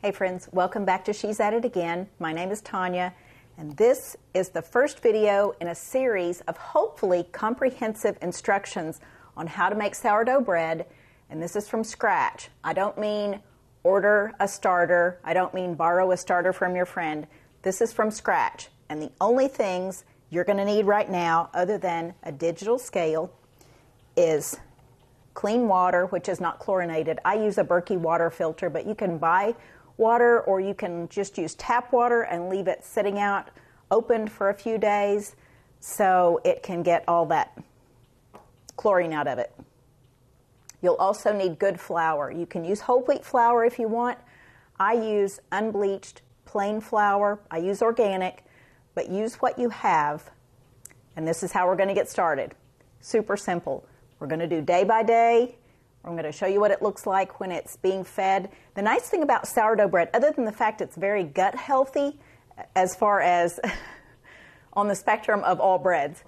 Hey friends, welcome back to She's At It Again. My name is Tanya, and this is the first video in a series of hopefully comprehensive instructions on how to make sourdough bread, and this is from scratch. I don't mean order a starter, I don't mean borrow a starter from your friend. This is from scratch, and the only things you're going to need right now, other than a digital scale, is clean water, which is not chlorinated. I use a Berkey water filter, but you can buy water or you can just use tap water and leave it sitting out opened for a few days so it can get all that chlorine out of it. You'll also need good flour. You can use whole wheat flour if you want. I use unbleached plain flour. I use organic, but use what you have. And this is how we're going to get started. Super simple. We're going to do day by day I'm going to show you what it looks like when it's being fed. The nice thing about sourdough bread, other than the fact it's very gut healthy, as far as on the spectrum of all breads,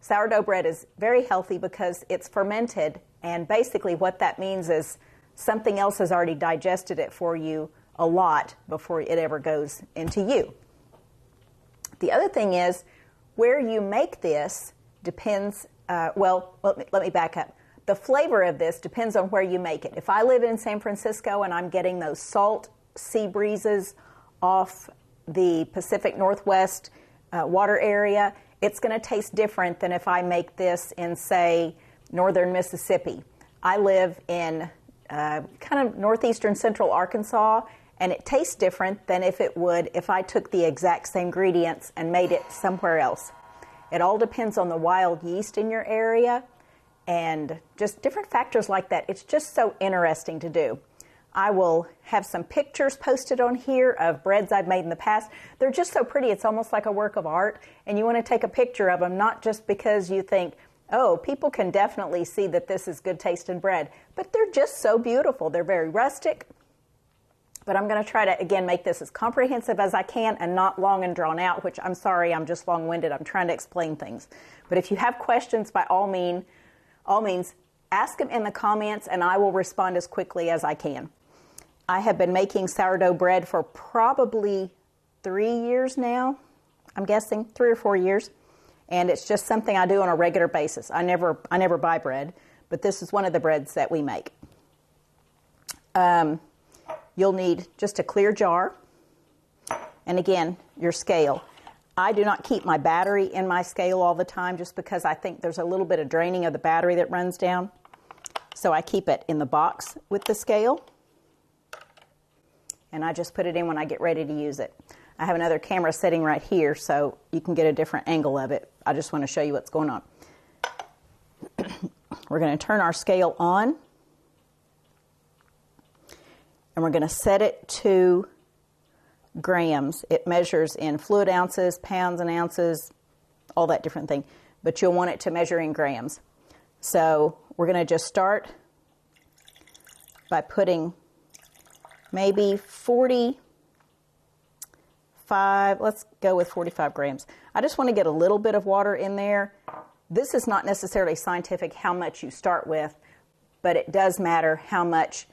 sourdough bread is very healthy because it's fermented, and basically what that means is something else has already digested it for you a lot before it ever goes into you. The other thing is where you make this depends, uh, well, let me, let me back up the flavor of this depends on where you make it. If I live in San Francisco and I'm getting those salt sea breezes off the Pacific Northwest uh, water area, it's going to taste different than if I make this in, say, northern Mississippi. I live in uh, kind of northeastern central Arkansas, and it tastes different than if it would if I took the exact same ingredients and made it somewhere else. It all depends on the wild yeast in your area and just different factors like that. It's just so interesting to do. I will have some pictures posted on here of breads I've made in the past. They're just so pretty, it's almost like a work of art, and you want to take a picture of them not just because you think, oh, people can definitely see that this is good tasting bread, but they're just so beautiful. They're very rustic. But I'm going to try to, again, make this as comprehensive as I can and not long and drawn out, which I'm sorry, I'm just long winded. I'm trying to explain things. But if you have questions, by all means, all means, ask them in the comments and I will respond as quickly as I can. I have been making sourdough bread for probably three years now, I'm guessing, three or four years. And it's just something I do on a regular basis. I never, I never buy bread, but this is one of the breads that we make. Um, you'll need just a clear jar, and again, your scale. I do not keep my battery in my scale all the time just because I think there's a little bit of draining of the battery that runs down. So I keep it in the box with the scale. And I just put it in when I get ready to use it. I have another camera sitting right here so you can get a different angle of it. I just want to show you what's going on. we're going to turn our scale on. And we're going to set it to grams. It measures in fluid ounces, pounds and ounces, all that different thing. But you'll want it to measure in grams. So we're going to just start by putting maybe 45, let's go with 45 grams. I just want to get a little bit of water in there. This is not necessarily scientific how much you start with, but it does matter how much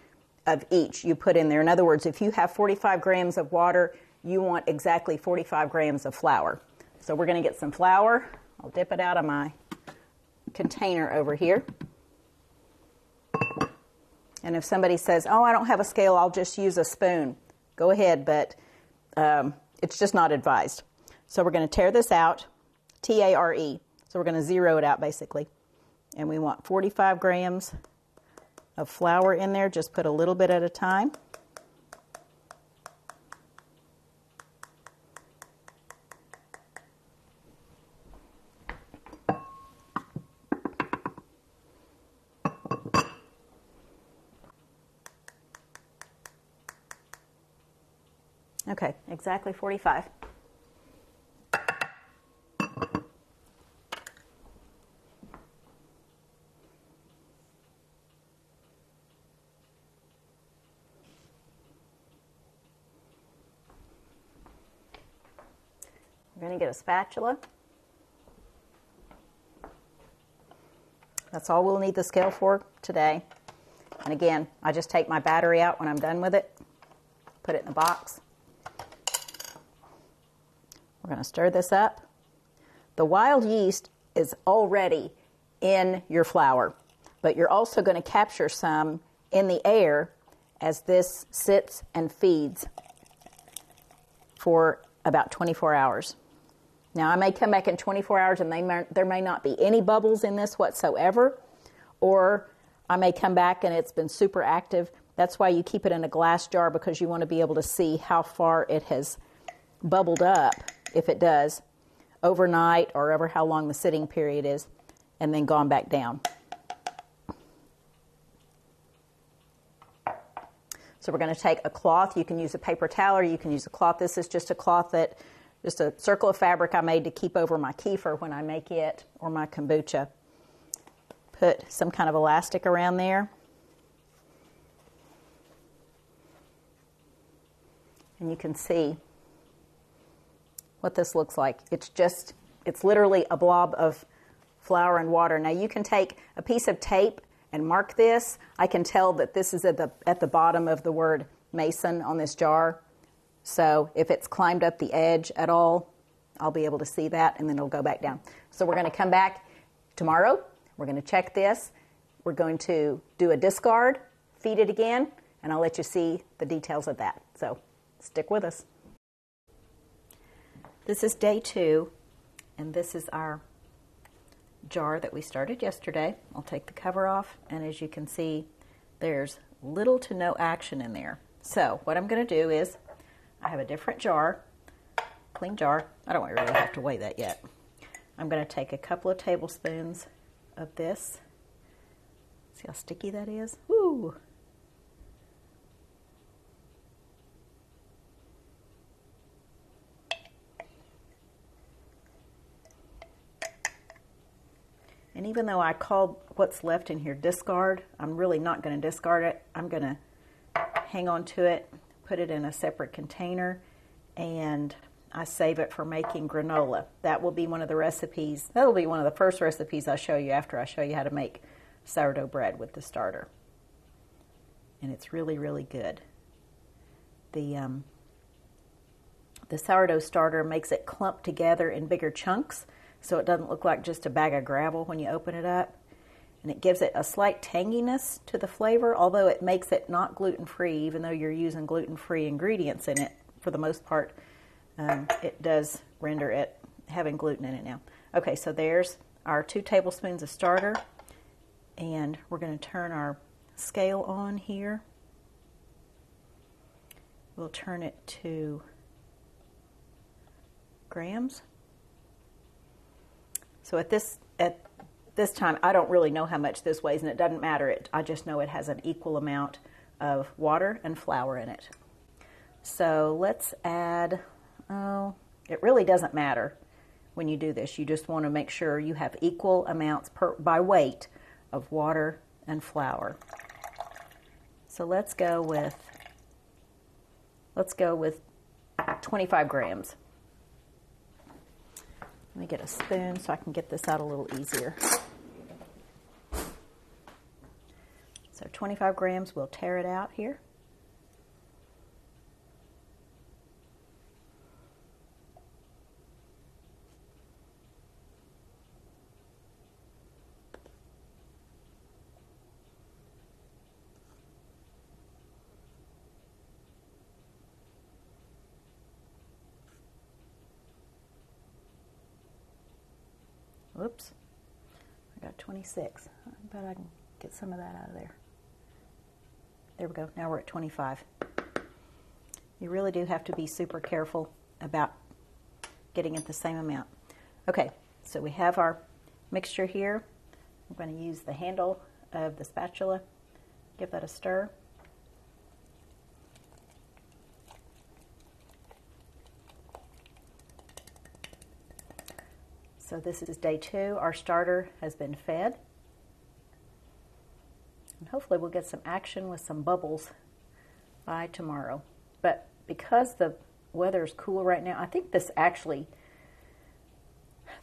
of each you put in there. In other words, if you have 45 grams of water, you want exactly 45 grams of flour. So we're going to get some flour. I'll dip it out of my container over here. And if somebody says, oh, I don't have a scale, I'll just use a spoon, go ahead, but um, it's just not advised. So we're going to tare this out, T A R E. So we're going to zero it out basically. And we want 45 grams of flour in there, just put a little bit at a time. Okay, exactly 45. Get a spatula. That's all we'll need the scale for today. And again, I just take my battery out when I'm done with it. put it in the box. We're going to stir this up. The wild yeast is already in your flour, but you're also going to capture some in the air as this sits and feeds for about 24 hours. Now, I may come back in 24 hours and may, there may not be any bubbles in this whatsoever, or I may come back and it's been super active. That's why you keep it in a glass jar because you want to be able to see how far it has bubbled up, if it does, overnight or ever how long the sitting period is, and then gone back down. So we're going to take a cloth. You can use a paper towel or you can use a cloth. This is just a cloth that, just a circle of fabric I made to keep over my kefir when I make it or my kombucha. Put some kind of elastic around there. And you can see what this looks like. It's just, it's literally a blob of flour and water. Now you can take a piece of tape and mark this, I can tell that this is at the, at the bottom of the word mason on this jar. So if it's climbed up the edge at all, I'll be able to see that and then it'll go back down. So we're going to come back tomorrow. We're going to check this. We're going to do a discard, feed it again, and I'll let you see the details of that. So stick with us. This is day two, and this is our jar that we started yesterday. I'll take the cover off, and as you can see, there's little to no action in there. So what I'm going to do is, I have a different jar, clean jar. I don't really have to weigh that yet. I'm going to take a couple of tablespoons of this. See how sticky that is? Woo! And even though I called what's left in here discard, I'm really not going to discard it. I'm going to hang on to it, put it in a separate container, and I save it for making granola. That will be one of the recipes. That will be one of the first recipes I show you after I show you how to make sourdough bread with the starter. And it's really, really good. The um, the sourdough starter makes it clump together in bigger chunks so it doesn't look like just a bag of gravel when you open it up. And it gives it a slight tanginess to the flavor, although it makes it not gluten free, even though you're using gluten free ingredients in it for the most part. Um, it does render it having gluten in it now. Okay, so there's our two tablespoons of starter, and we're going to turn our scale on here. We'll turn it to grams. So at this at this time, I don't really know how much this weighs, and it doesn't matter. It I just know it has an equal amount of water and flour in it. So let's add. Oh, it really doesn't matter when you do this. You just want to make sure you have equal amounts per by weight of water and flour. So let's go with let's go with 25 grams. Let me get a spoon so I can get this out a little easier. So 25 grams, we'll tare it out here. Whoops. I got 26. I bet I can get some of that out of there. There we go. Now we're at 25. You really do have to be super careful about getting it the same amount. Okay, so we have our mixture here. I'm going to use the handle of the spatula. Give that a stir. So this is day two. Our starter has been fed. And hopefully we'll get some action with some bubbles by tomorrow. But because the weather is cool right now, I think this actually,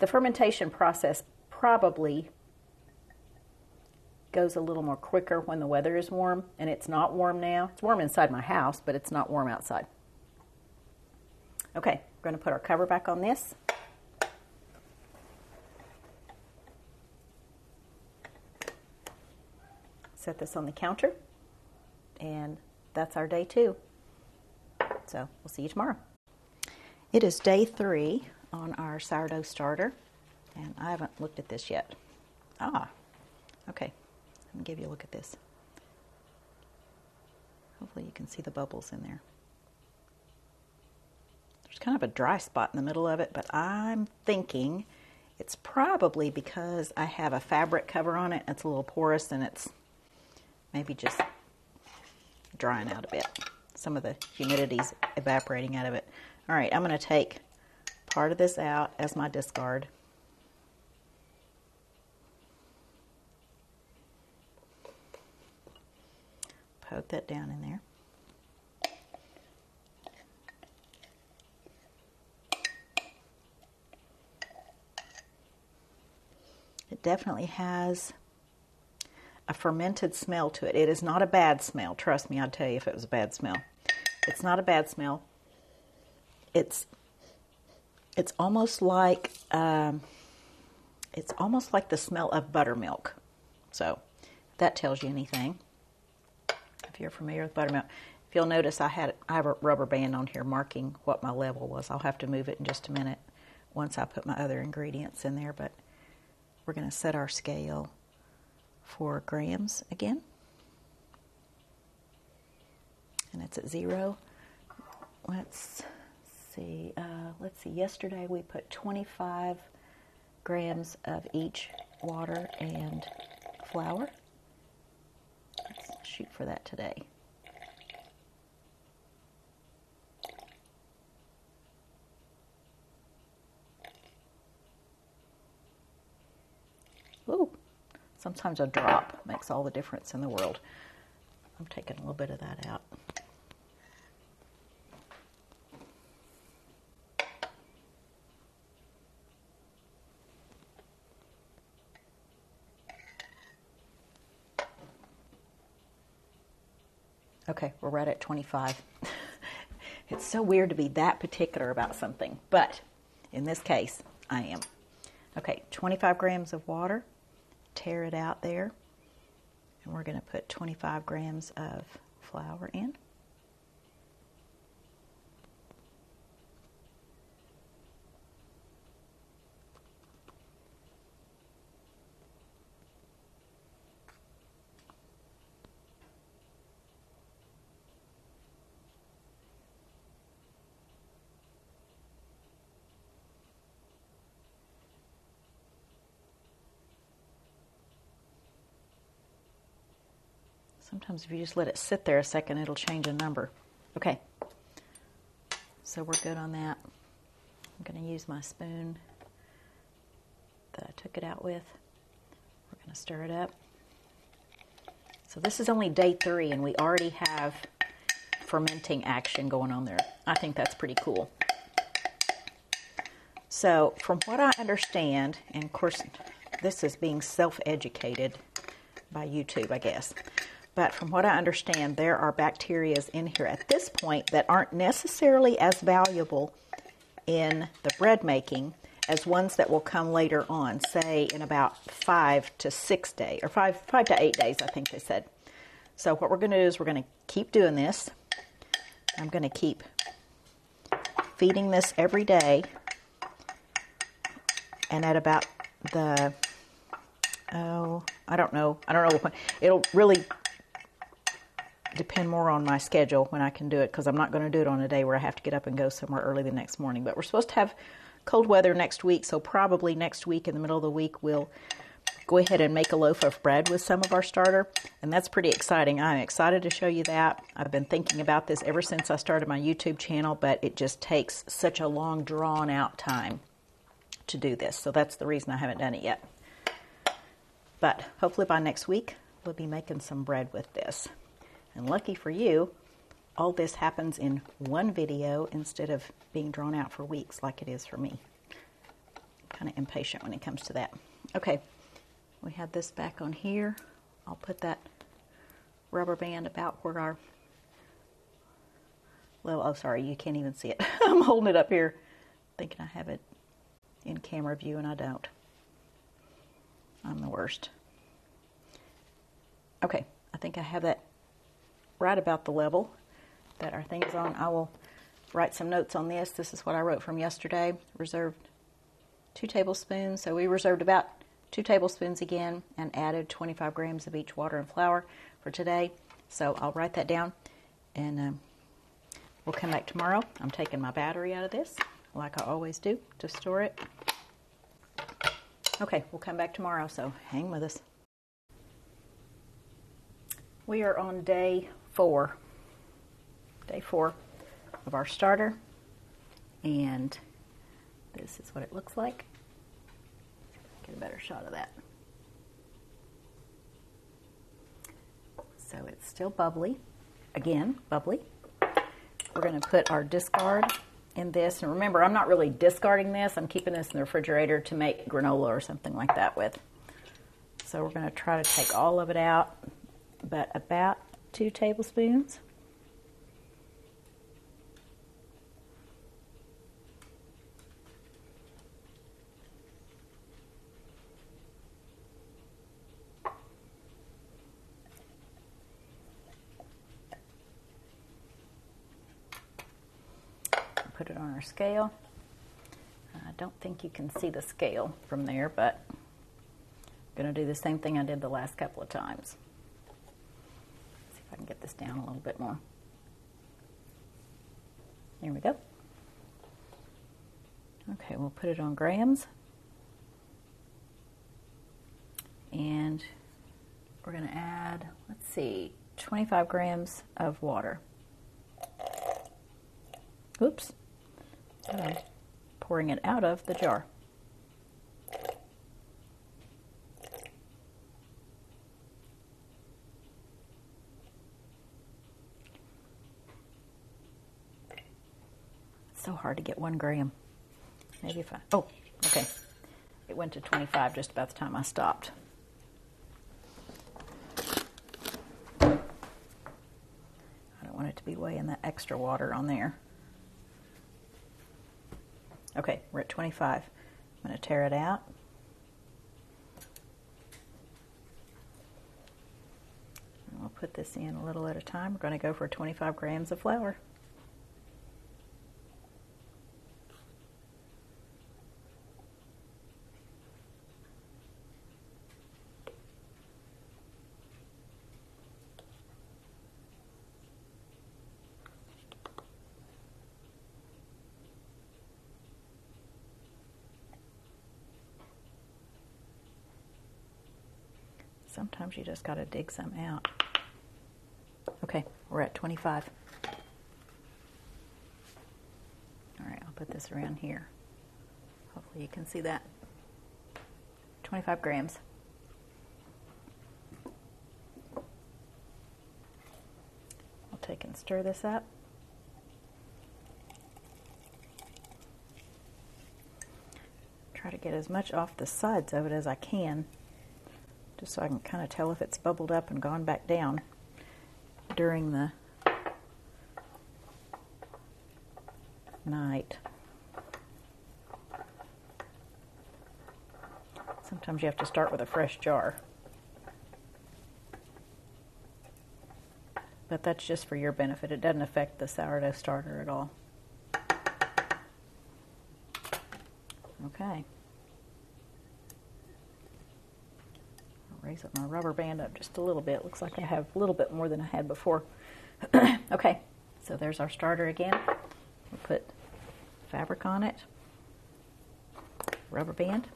the fermentation process probably goes a little more quicker when the weather is warm, and it's not warm now. It's warm inside my house, but it's not warm outside. Okay, we're going to put our cover back on this. Set this on the counter, and that's our day two. So we'll see you tomorrow. It is day three on our sourdough starter, and I haven't looked at this yet. Ah, okay. Let me give you a look at this. Hopefully, you can see the bubbles in there. There's kind of a dry spot in the middle of it, but I'm thinking it's probably because I have a fabric cover on it. It's a little porous and it's maybe just drying out a bit. Some of the humidity's evaporating out of it. All right, I'm going to take part of this out as my discard. Poke that down in there. It definitely has a fermented smell to it. It is not a bad smell. Trust me, I'd tell you if it was a bad smell. It's not a bad smell. It's it's almost like um, it's almost like the smell of buttermilk. So that tells you anything. If you're familiar with buttermilk, if you'll notice, I had I have a rubber band on here marking what my level was. I'll have to move it in just a minute once I put my other ingredients in there. But we're going to set our scale for grams again, and it's at zero. Let's see, uh, let's see, yesterday we put 25 grams of each water and flour. Let's shoot for that today. Sometimes a drop makes all the difference in the world. I'm taking a little bit of that out. Okay, we're right at 25. it's so weird to be that particular about something, but in this case, I am. Okay, 25 grams of water, tare it out there, and we're going to put 25 grams of flour in. Sometimes if you just let it sit there a second, it'll change a number. Okay, so we're good on that. I'm going to use my spoon that I took it out with. We're going to stir it up. So this is only day three, and we already have fermenting action going on there. I think that's pretty cool. So, from what I understand, and of course, this is being self educated by YouTube, I guess. But from what I understand, there are bacteria in here at this point that aren't necessarily as valuable in the bread making as ones that will come later on, say in about five to six days, or five, five to eight days, I think they said. So, what we're going to do is we're going to keep doing this. I'm going to keep feeding this every day. And at about the, oh, I don't know, I don't know, what, it'll really depend more on my schedule when I can do it because I'm not going to do it on a day where I have to get up and go somewhere early the next morning. But we're supposed to have cold weather next week, so probably next week in the middle of the week we'll go ahead and make a loaf of bread with some of our starter, and that's pretty exciting. I'm excited to show you that. I've been thinking about this ever since I started my YouTube channel, but it just takes such a long, drawn out time to do this, so that's the reason I haven't done it yet. But hopefully by next week, we'll be making some bread with this. And lucky for you, all this happens in one video instead of being drawn out for weeks like it is for me. Kind of impatient when it comes to that. Okay, we have this back on here. I'll put that rubber band about where our well, oh, sorry, you can't even see it. I'm holding it up here, thinking I have it in camera view, and I don't. I'm the worst. Okay, I think I have that right about the level that our thing is on. I will write some notes on this. This is what I wrote from yesterday. Reserved two tablespoons. So we reserved about two tablespoons again and added 25 grams of each water and flour for today. So I'll write that down and um, we'll come back tomorrow. I'm taking my battery out of this like I always do to store it. Okay, we'll come back tomorrow, so hang with us. We are on day four. Day four of our starter. And this is what it looks like. Get a better shot of that. So it's still bubbly. Again, bubbly. We're going to put our discard in this. And remember, I'm not really discarding this. I'm keeping this in the refrigerator to make granola or something like that with. So we're going to try to take all of it out, but about two tablespoons. put it on our scale. I don't think you can see the scale from there, but I'm going to do the same thing I did the last couple of times. I can get this down a little bit more. Here we go. Okay, we'll put it on grams. And we're going to add, let's see, 25 grams of water. Oops pouring it out of the jar. It's so hard to get one gram. Maybe if I, oh, okay. It went to 25 just about the time I stopped. I don't want it to be weighing that extra water on there. Okay, we're at 25. I'm going to tare it out. And we'll put this in a little at a time. We're going to go for 25 grams of flour. Sometimes you just got to dig some out. Okay, we're at 25. All right, I'll put this around here. Hopefully you can see that. 25 grams. I'll take and stir this up. Try to get as much off the sides of it as I can just so I can kind of tell if it's bubbled up and gone back down during the night. Sometimes you have to start with a fresh jar. But that's just for your benefit. It doesn't affect the sourdough starter at all. Okay. Up my rubber band up just a little bit. Looks like I have a little bit more than I had before. okay, so there's our starter again. We'll put fabric on it, rubber band,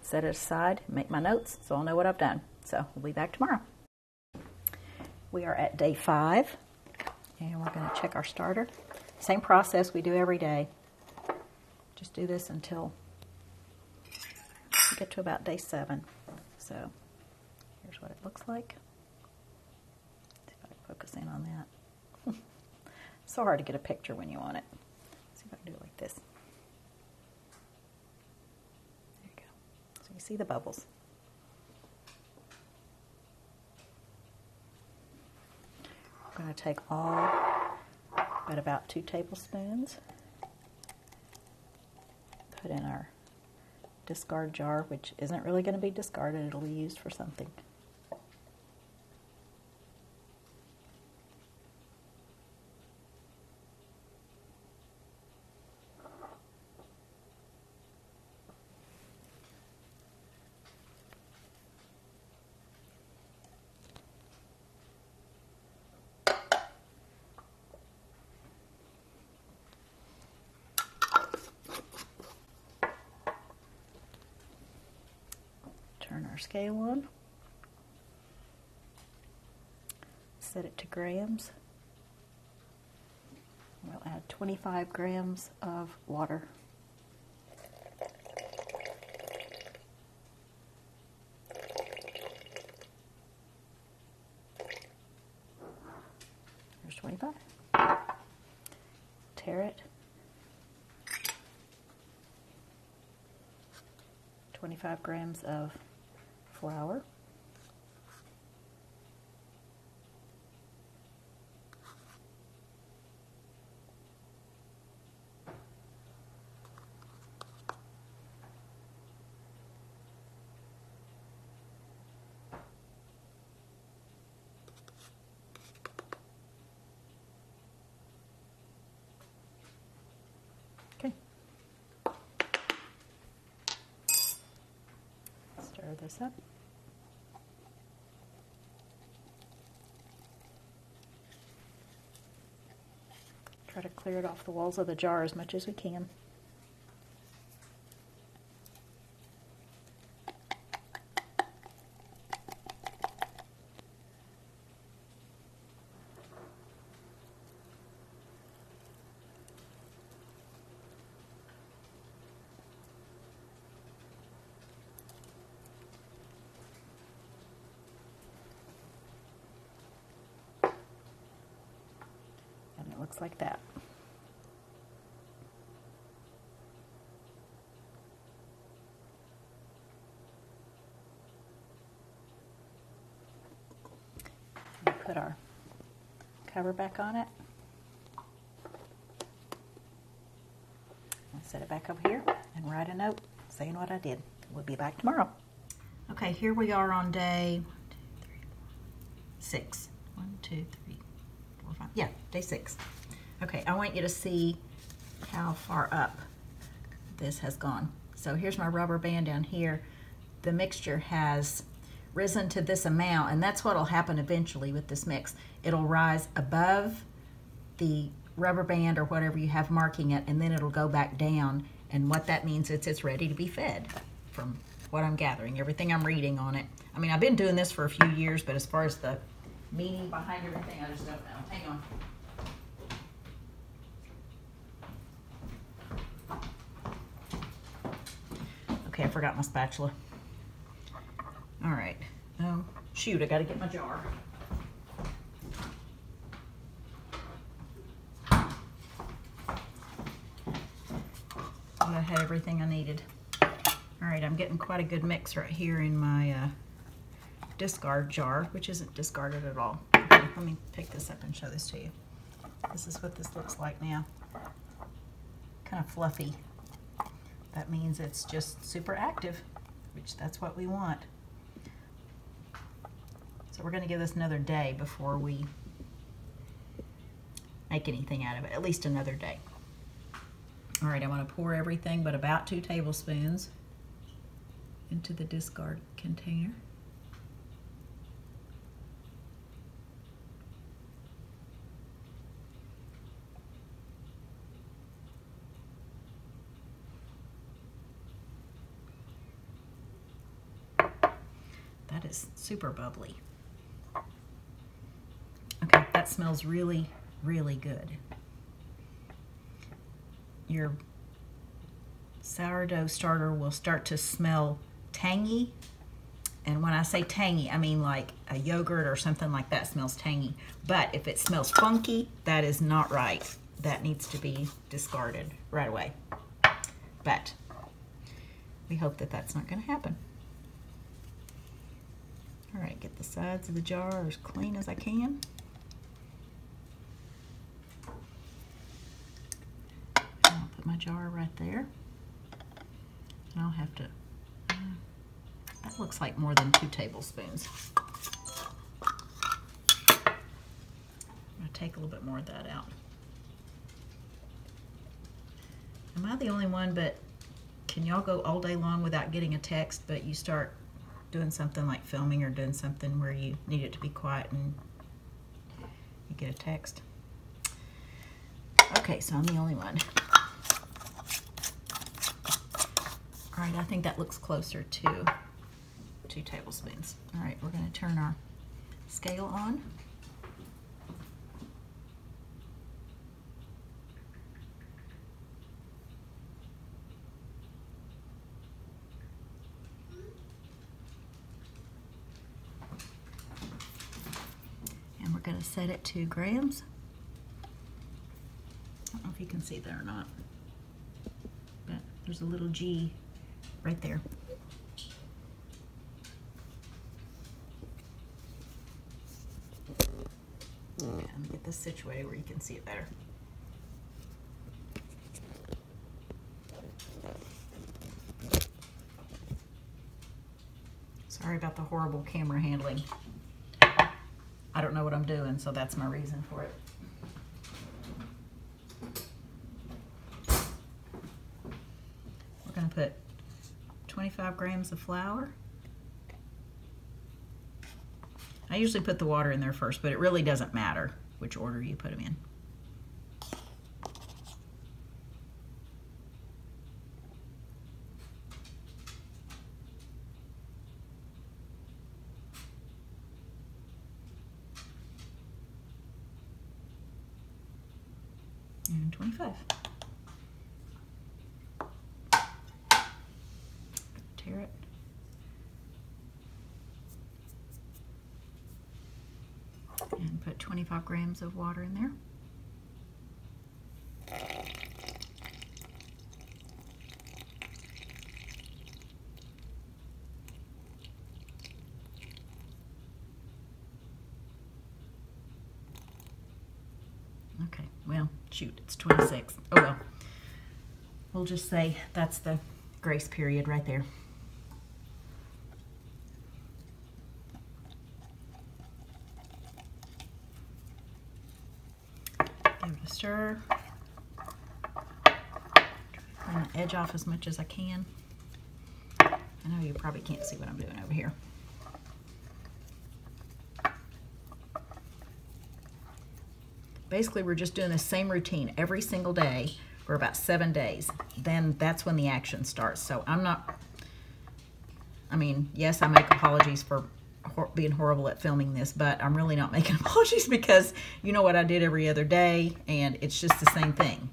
set it aside, make my notes so I'll know what I've done. So we'll be back tomorrow. We are at day five, and we're going to check our starter. Same process we do every day. Just do this until we get to about day seven. So Here's what it looks like. see if I can focus in on that. so hard to get a picture when you want it. See if I can do it like this. There you go. So you see the bubbles. I'm going to take all but about two tablespoons, put in our discard jar, which isn't really going to be discarded, it'll be used for something. turn our scale on, set it to grams. We'll add 25 grams of water. There's 25. Tare it. 25 grams of flour. This up. Try to clear it off the walls of the jar as much as we can. Like that. Put our cover back on it. Set it back over here and write a note saying what I did. We'll be back tomorrow. Okay, here we are on day one, two, three, six. One, two, three, four, five. Yeah, day six. Okay, I want you to see how far up this has gone. So here's my rubber band down here. The mixture has risen to this amount, and that's what will happen eventually with this mix. It'll rise above the rubber band or whatever you have marking it, and then it'll go back down. And what that means is it's ready to be fed from what I'm gathering, everything I'm reading on it. I mean, I've been doing this for a few years, but as far as the meaning behind everything, I just don't know. Hang on. Okay, I forgot my spatula. All right. Oh, shoot, I gotta get my jar. I had everything I needed. All right, I'm getting quite a good mix right here in my uh, discard jar, which isn't discarded at all. Okay, let me pick this up and show this to you. This is what this looks like now. Kind of fluffy. That means it's just super active, which that's what we want. So we're gonna give this another day before we make anything out of it, at least another day. All right, I want to pour everything but about two tablespoons into the discard container. That is super bubbly. Okay, that smells really, really good. Your sourdough starter will start to smell tangy. And when I say tangy, I mean like a yogurt or something like that smells tangy. But if it smells funky, that is not right. That needs to be discarded right away. But we hope that that's not going to happen. All right, get the sides of the jar as clean as I can. I'll put my jar right there. And I'll have to, uh, that looks like more than two tablespoons. I'm gonna take a little bit more of that out. Am I the only one, but can y'all go all day long without getting a text, but you start doing something like filming or doing something where you need it to be quiet and you get a text? Okay, so I'm the only one. All right, I think that looks closer to two tablespoons. All right, we're gonna turn our scale on. And we're gonna set it to grams. I don't know if you can see that or not, but there's a little G right there. Hmm. And get this situated where you can see it better. Sorry about the horrible camera handling. I don't know what I'm doing, so that's my reason for it. We're going to put 25 grams of flour. I usually put the water in there first, but it really doesn't matter which order you put them in. grams of water in there. Okay, well, shoot, it's 26. Oh well. We'll just say that's the grace period right there. Off as much as I can. I know you probably can't see what I'm doing over here. Basically, we're just doing the same routine every single day for about seven days. Then that's when the action starts. So I'm not, I mean, yes, I make apologies for being horrible at filming this, but I'm really not making apologies because you know what I did every other day and it's just the same thing.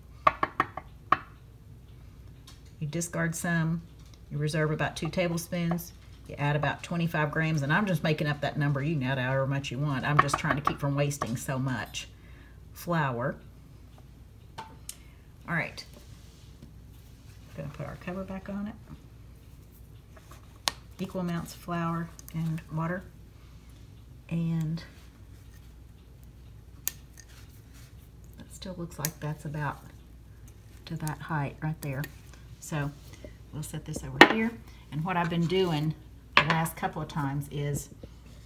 Discard some, you reserve about two tablespoons, you add about 25 grams, and I'm just making up that number. You can add however much you want. I'm just trying to keep from wasting so much flour. All right, I'm gonna put our cover back on it. Equal amounts of flour and water. And that still looks like that's about to that height right there. So we'll set this over here. And what I've been doing the last couple of times is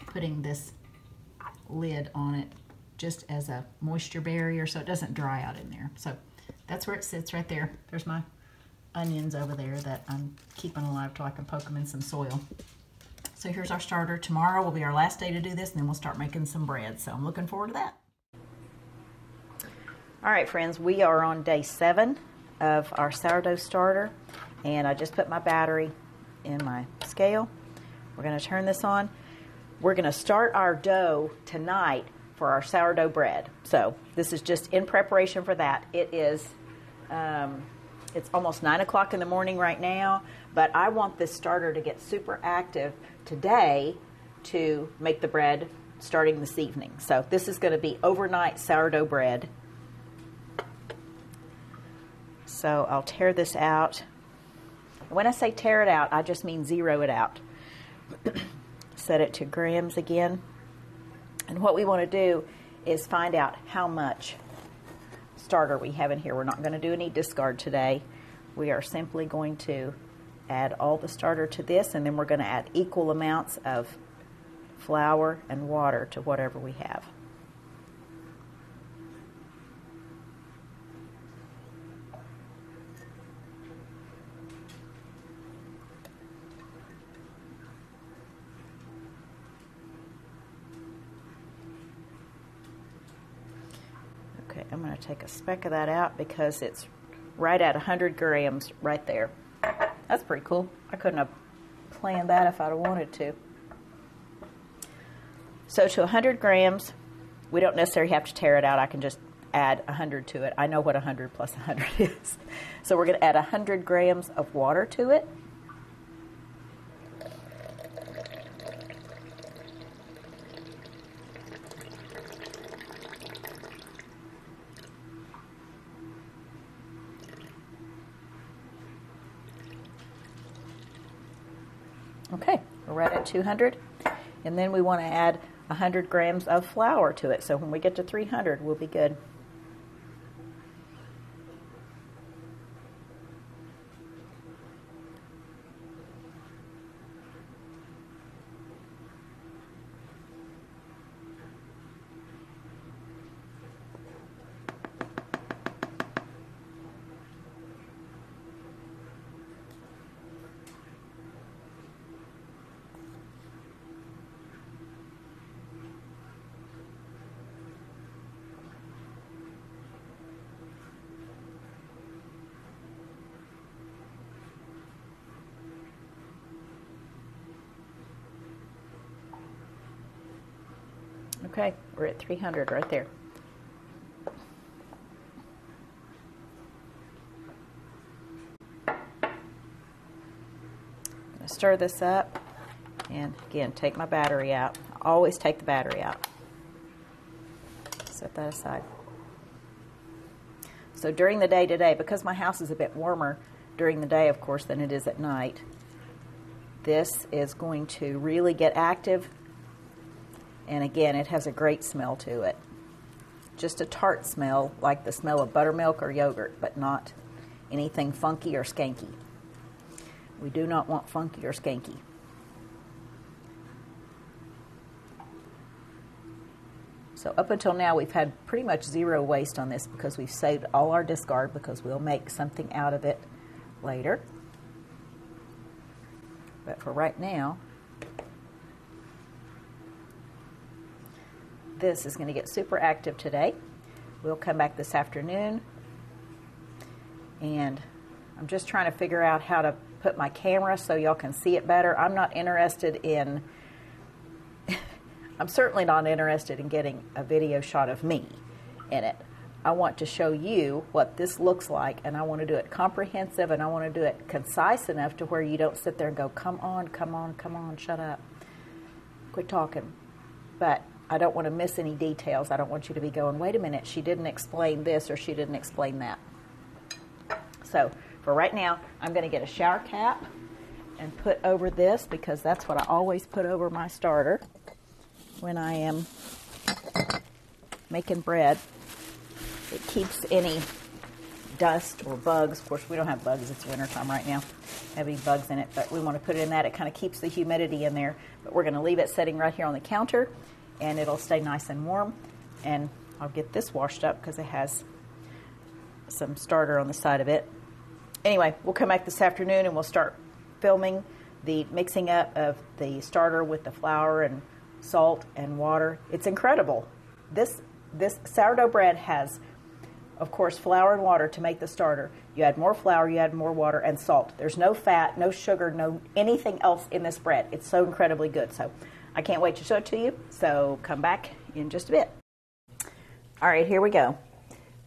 putting this lid on it just as a moisture barrier so it doesn't dry out in there. So that's where it sits right there. There's my onions over there that I'm keeping alive till I can poke them in some soil. So here's our starter. Tomorrow will be our last day to do this and then we'll start making some bread. So I'm looking forward to that. All right, friends, we are on day seven of our sourdough starter and I just put my battery in my scale. We're gonna turn this on. We're gonna start our dough tonight for our sourdough bread. So this is just in preparation for that. It is, um, it's almost nine o'clock in the morning right now, but I want this starter to get super active today to make the bread starting this evening. So this is going to be overnight sourdough bread. So I'll tare this out. When I say tare it out, I just mean zero it out. Set it to grams again. And what we want to do is find out how much starter we have in here. We're not going to do any discard today. We are simply going to add all the starter to this and then we're going to add equal amounts of flour and water to whatever we have. I'm going to take a speck of that out because it's right at 100 grams right there. That's pretty cool. I couldn't have planned that if I'd have wanted to. So to 100 grams, we don't necessarily have to tare it out. I can just add 100 to it. I know what 100 plus 100 is. So we're going to add 100 grams of water to it. Okay, we're right at 200. And then we want to add 100 grams of flour to it. So when we get to 300, we'll be good. Okay, we're at 300 right there. stir this up and again take my battery out. I always take the battery out. Set that aside. So during the day today, because my house is a bit warmer during the day, of course, than it is at night, this is going to really get active and again, it has a great smell to it. Just a tart smell, like the smell of buttermilk or yogurt, but not anything funky or skanky. We do not want funky or skanky. So up until now, we've had pretty much zero waste on this because we've saved all our discard because we'll make something out of it later. But for right now, this is going to get super active today. We'll come back this afternoon and I'm just trying to figure out how to put my camera so y'all can see it better. I'm not interested in, I'm certainly not interested in getting a video shot of me in it. I want to show you what this looks like, and I want to do it comprehensive and I want to do it concise enough to where you don't sit there and go, come on, come on, come on, shut up. Quit talking. But I don't want to miss any details. I don't want you to be going, wait a minute, she didn't explain this or she didn't explain that. So for right now, I'm going to get a shower cap and put over this because that's what I always put over my starter when I am making bread. It keeps any dust or bugs. Of course, we don't have bugs. It's wintertime right now. Have any bugs in it, but we want to put it in that. It kind of keeps the humidity in there. But we're going to leave it sitting right here on the counter and it'll stay nice and warm. And I'll get this washed up because it has some starter on the side of it. Anyway, we'll come back this afternoon and we'll start filming the mixing up of the starter with the flour and salt and water. It's incredible. This this sourdough bread has of course flour and water to make the starter. You add more flour, you add more water and salt. There's no fat, no sugar, no anything else in this bread. It's so incredibly good. So I can't wait to show it to you, so come back in just a bit. All right, here we go.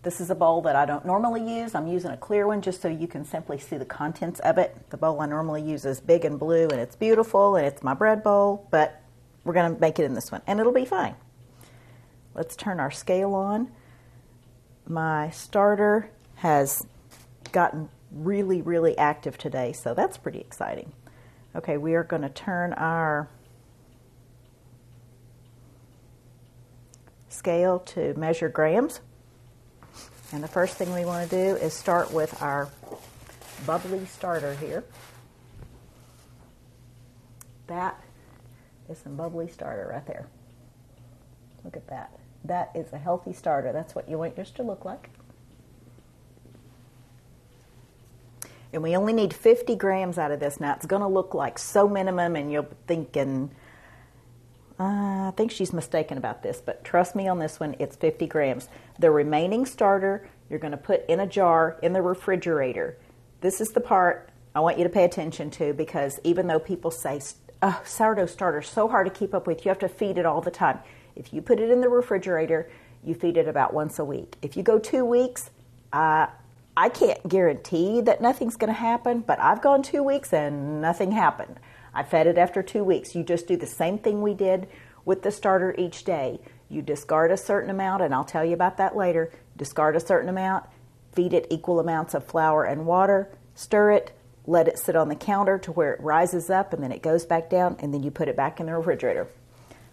This is a bowl that I don't normally use. I'm using a clear one just so you can simply see the contents of it. The bowl I normally use is big and blue and it's beautiful and it's my bread bowl, but we're going to make it in this one and it'll be fine. Let's turn our scale on. My starter has gotten really, really active today, so that's pretty exciting. Okay, we are going to turn our scale to measure grams. And the first thing we want to do is start with our bubbly starter here. That is some bubbly starter right there. Look at that. That is a healthy starter. That's what you want yours to look like. And we only need 50 grams out of this. Now, it's going to look like so minimum, and you're thinking, I think she's mistaken about this, but trust me on this one, it's 50 grams. The remaining starter, you're going to put in a jar in the refrigerator. This is the part I want you to pay attention to because even though people say, oh, sourdough starter so hard to keep up with, you have to feed it all the time. If you put it in the refrigerator, you feed it about once a week. If you go two weeks, uh, I can't guarantee that nothing's going to happen, but I've gone two weeks and nothing happened. I fed it after two weeks. You just do the same thing we did with the starter each day. You discard a certain amount, and I'll tell you about that later. Discard a certain amount, feed it equal amounts of flour and water, stir it, let it sit on the counter to where it rises up, and then it goes back down, and then you put it back in the refrigerator.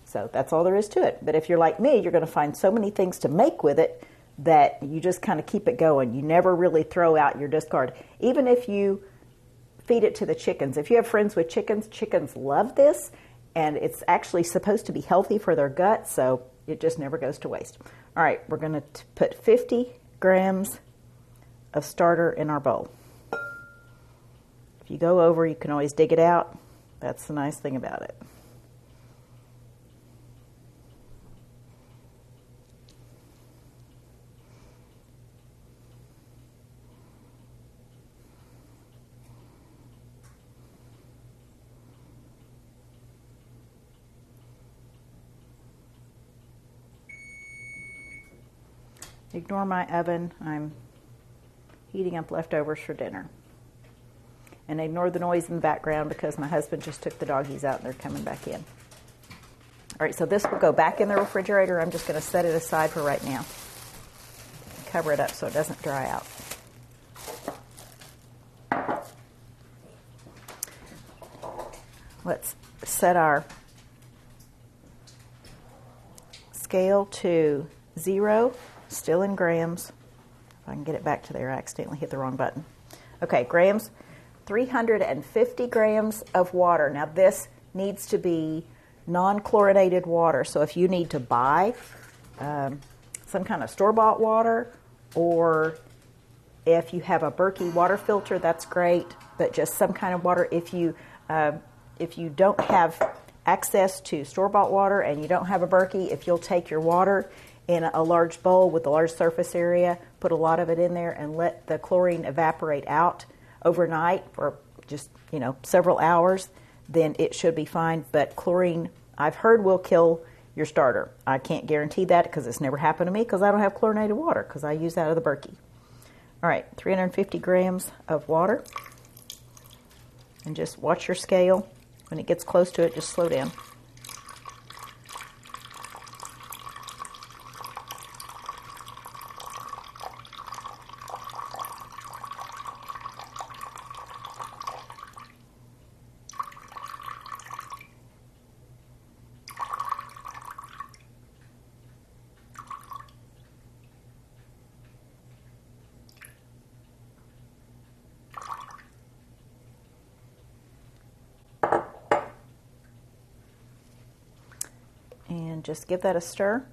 So that's all there is to it. But if you're like me, you're going to find so many things to make with it that you just kind of keep it going. You never really throw out your discard. Even if you feed it to the chickens. If you have friends with chickens, chickens love this, and it's actually supposed to be healthy for their gut, so it just never goes to waste. All right, we're going to put 50 grams of starter in our bowl. If you go over, you can always dig it out. That's the nice thing about it. Ignore my oven. I'm heating up leftovers for dinner. And ignore the noise in the background because my husband just took the doggies out and they're coming back in. All right, so this will go back in the refrigerator. I'm just going to set it aside for right now. Cover it up so it doesn't dry out. Let's set our scale to zero still in grams. If I can get it back to there, I accidentally hit the wrong button. Okay, grams, 350 grams of water. Now, this needs to be non chlorinated water. So, if you need to buy um, some kind of store bought water, or if you have a Berkey water filter, that's great, but just some kind of water. If you, uh, if you don't have access to store bought water and you don't have a Berkey, if you'll take your water in a large bowl with a large surface area, put a lot of it in there, and let the chlorine evaporate out overnight for just you know several hours, then it should be fine. But chlorine, I've heard, will kill your starter. I can't guarantee that because it's never happened to me because I don't have chlorinated water because I use that of the Berkey. All right, 350 grams of water, and just watch your scale. When it gets close to it, just slow down. and just give that a stir.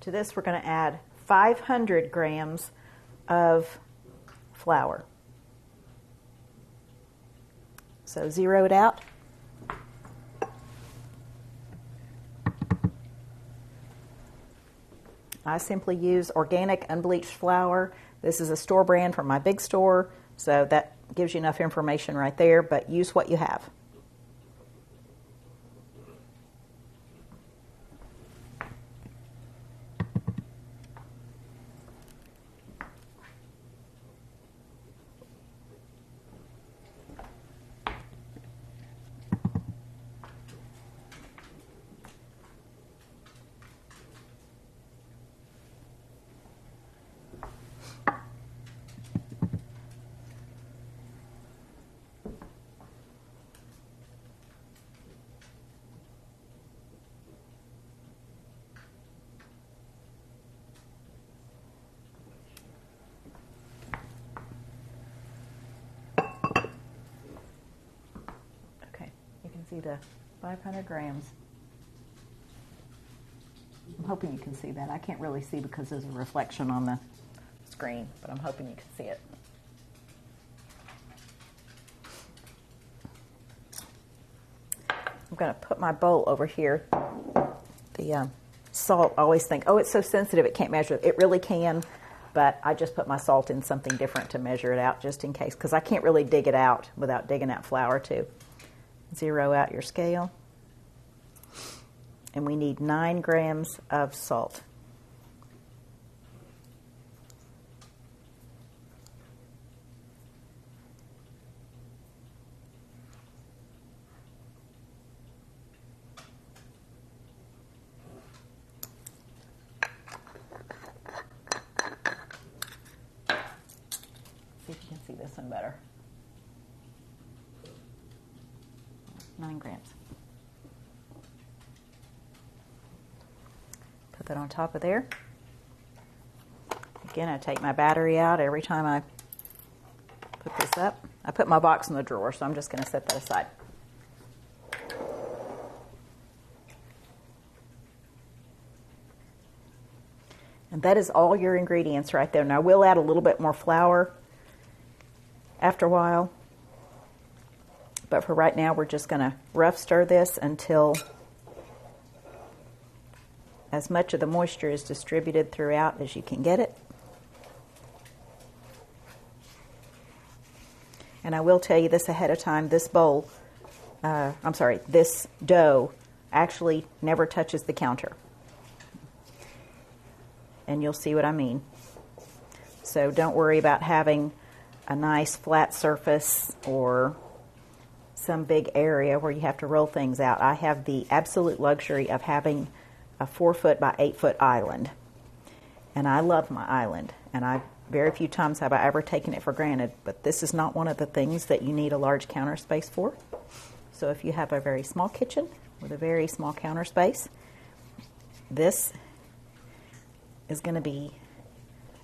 To this, we're going to add 500 grams of flour. So zero it out. I simply use organic unbleached flour. This is a store brand from my big store, so that gives you enough information right there, but use what you have. The 500 grams. I'm hoping you can see that. I can't really see because there's a reflection on the screen, but I'm hoping you can see it. I'm going to put my bowl over here. The um, salt, I always think, oh, it's so sensitive, it can't measure it. It really can, but I just put my salt in something different to measure it out just in case, because I can't really dig it out without digging out flour too. Zero out your scale. And we need nine grams of salt. See if you can see this one better. Nine grams. Put that on top of there. Again, I take my battery out every time I put this up. I put my box in the drawer, so I'm just going to set that aside. And that is all your ingredients right there. Now, we'll add a little bit more flour after a while. But for right now, we're just going to rough stir this until as much of the moisture is distributed throughout as you can get it. And I will tell you this ahead of time this bowl, uh, I'm sorry, this dough actually never touches the counter. And you'll see what I mean. So don't worry about having a nice flat surface or some big area where you have to roll things out. I have the absolute luxury of having a four foot by eight foot island. And I love my island. And I very few times have I ever taken it for granted, but this is not one of the things that you need a large counter space for. So if you have a very small kitchen with a very small counter space, this is going to be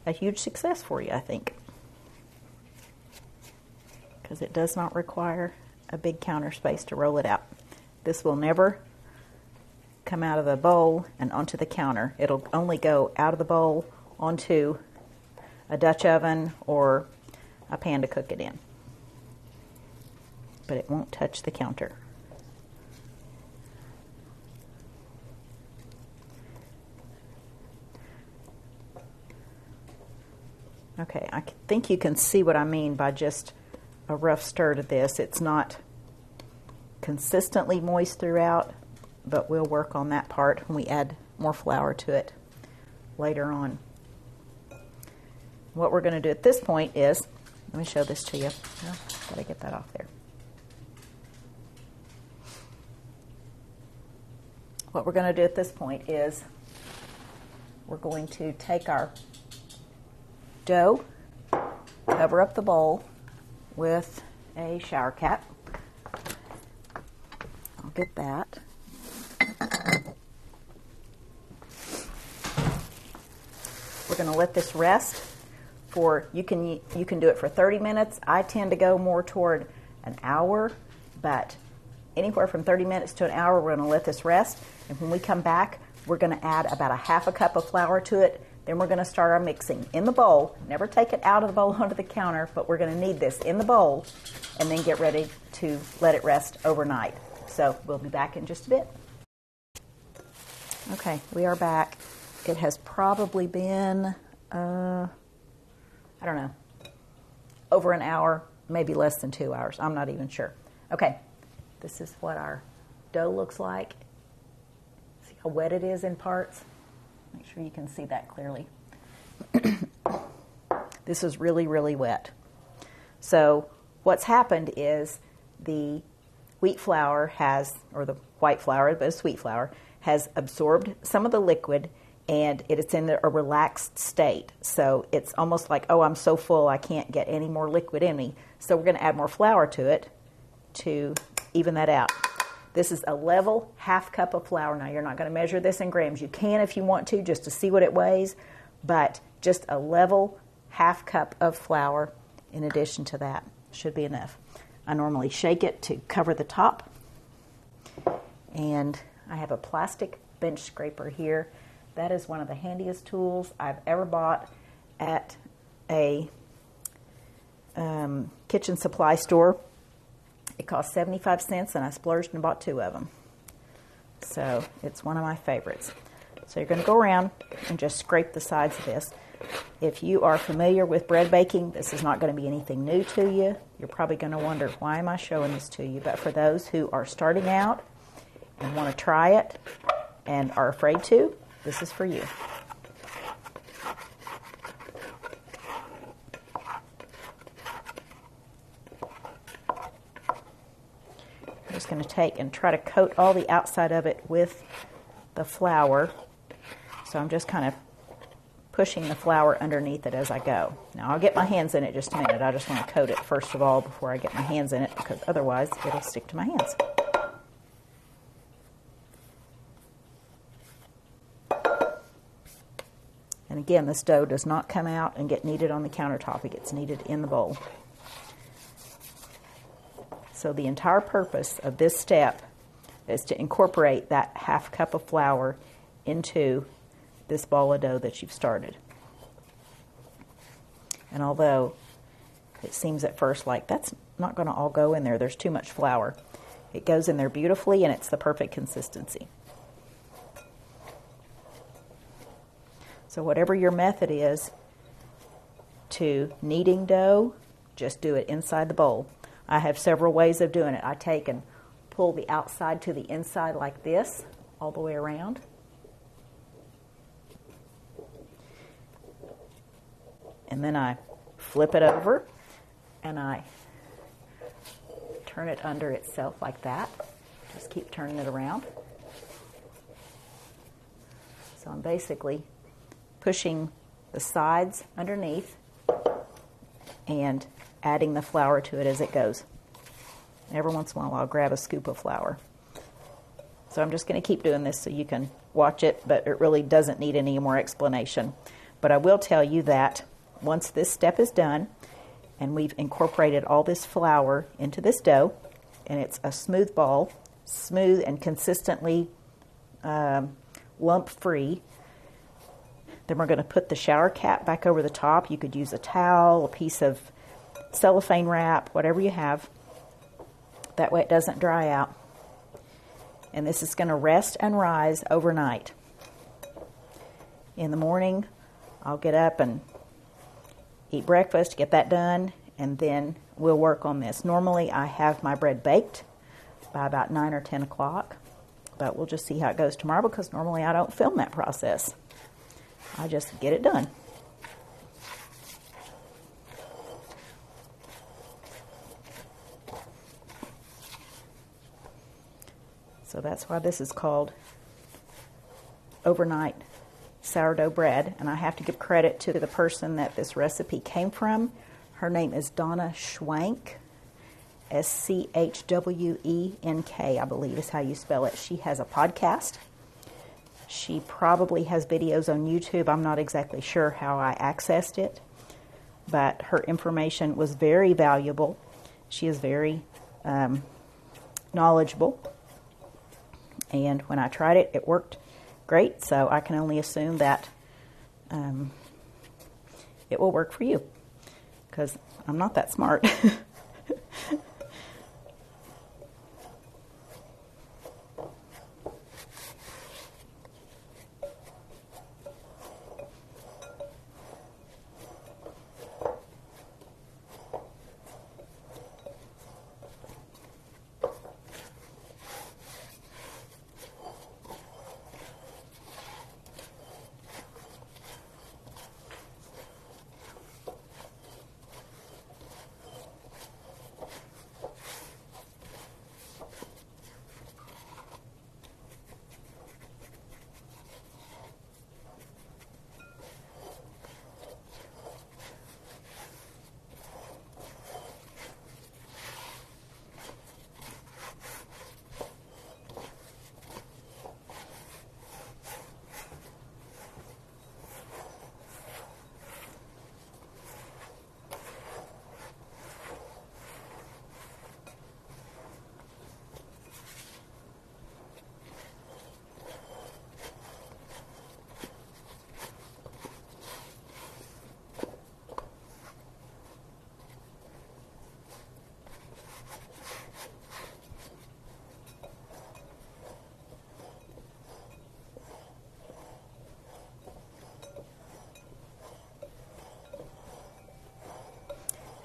a huge success for you, I think. Because it does not require a big counter space to roll it out. This will never come out of the bowl and onto the counter. It'll only go out of the bowl onto a Dutch oven or a pan to cook it in. But it won't touch the counter. Okay, I think you can see what I mean by just a rough stir to this. It's not consistently moist throughout, but we'll work on that part when we add more flour to it later on. What we're going to do at this point is, let me show this to you. Oh, gotta get that off there. What we're going to do at this point is we're going to take our dough, cover up the bowl with a shower cap. I'll get that. We're going to let this rest for you can you can do it for 30 minutes. I tend to go more toward an hour, but anywhere from 30 minutes to an hour, we're going to let this rest. And when we come back, we're going to add about a half a cup of flour to it. Then we're going to start our mixing in the bowl. Never take it out of the bowl onto the counter, but we're going to need this in the bowl and then get ready to let it rest overnight. So we'll be back in just a bit. Okay, we are back. It has probably been, uh, I don't know, over an hour, maybe less than two hours. I'm not even sure. Okay, this is what our dough looks like. See how wet it is in parts? Make sure you can see that clearly. this is really, really wet. So, what's happened is the wheat flour has, or the white flour, but it's wheat flour, has absorbed some of the liquid and it's in a relaxed state. So it's almost like, oh, I'm so full, I can't get any more liquid in me. So we're going to add more flour to it to even that out. This is a level half cup of flour. Now, you're not going to measure this in grams. You can if you want to, just to see what it weighs, but just a level half cup of flour in addition to that should be enough. I normally shake it to cover the top. And I have a plastic bench scraper here. That is one of the handiest tools I've ever bought at a um, kitchen supply store. It cost 75 cents and I splurged and bought two of them. So it's one of my favorites. So you're going to go around and just scrape the sides of this. If you are familiar with bread baking, this is not going to be anything new to you. You're probably going to wonder, why am I showing this to you? But for those who are starting out and want to try it and are afraid to, this is for you. I'm just going to take and try to coat all the outside of it with the flour. So I'm just kind of pushing the flour underneath it as I go. Now I'll get my hands in it just a minute. I just want to coat it first of all before I get my hands in it because otherwise it'll stick to my hands. Again, this dough does not come out and get kneaded on the countertop. It gets kneaded in the bowl. So the entire purpose of this step is to incorporate that half cup of flour into this ball of dough that you've started. And although it seems at first like that's not going to all go in there, there's too much flour, it goes in there beautifully and it's the perfect consistency. So, whatever your method is to kneading dough, just do it inside the bowl. I have several ways of doing it. I take and pull the outside to the inside like this, all the way around. And then I flip it over and I turn it under itself like that. Just keep turning it around. So I'm basically pushing the sides underneath and adding the flour to it as it goes. Every once in a while, I'll grab a scoop of flour. So I'm just going to keep doing this so you can watch it, but it really doesn't need any more explanation. But I will tell you that once this step is done and we've incorporated all this flour into this dough, and it's a smooth ball, smooth and consistently um, lump free, then we're going to put the shower cap back over the top. You could use a towel, a piece of cellophane wrap, whatever you have. That way it doesn't dry out. And this is going to rest and rise overnight. In the morning, I'll get up and eat breakfast, get that done, and then we'll work on this. Normally, I have my bread baked by about 9 or 10 o'clock, but we'll just see how it goes tomorrow because normally I don't film that process. I just get it done. So that's why this is called overnight sourdough bread. And I have to give credit to the person that this recipe came from. Her name is Donna Schwenk, S C H W E N K, I believe is how you spell it. She has a podcast. She probably has videos on YouTube. I'm not exactly sure how I accessed it, but her information was very valuable. She is very um, knowledgeable and when I tried it, it worked great. So I can only assume that um, it will work for you because I'm not that smart.